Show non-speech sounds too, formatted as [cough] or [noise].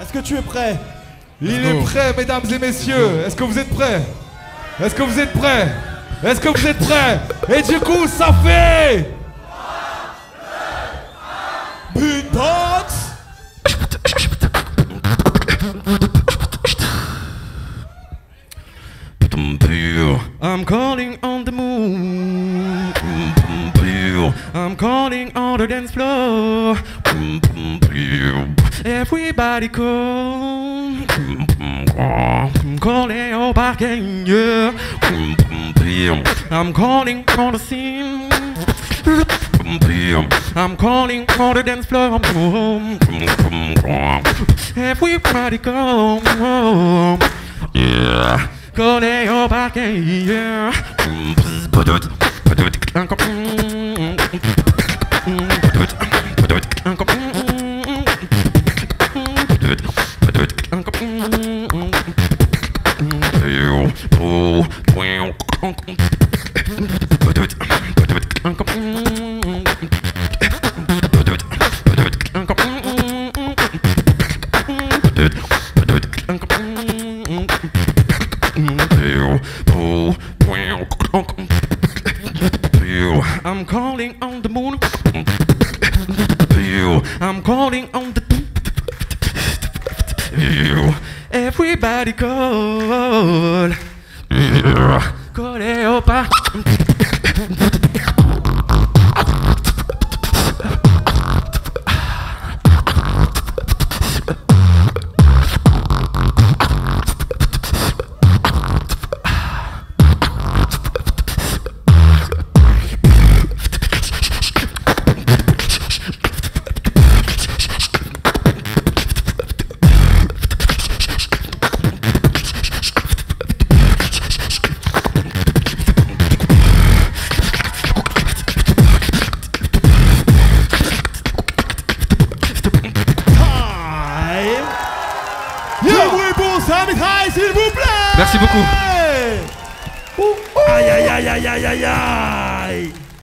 Est-ce que tu es prêt? Il est prêt, mesdames et messieurs. Est-ce que vous êtes prêts? Est-ce que vous êtes prêts? Est-ce que vous êtes prêts? Et du coup, ça fait. I'm calling on I'm calling on the dance floor. Everybody come. I'm calling all back in yeah. I'm calling on the scene. I'm calling on the dance floor. Everybody come. Yeah. Calling all back in yeah. I'm calling on the moon. I'm calling on the. Everybody call. [laughs] Coleopa. S'il vous plaît Merci beaucoup. Ouh, ouh. Aïe aïe aïe aïe aïe aïe aïe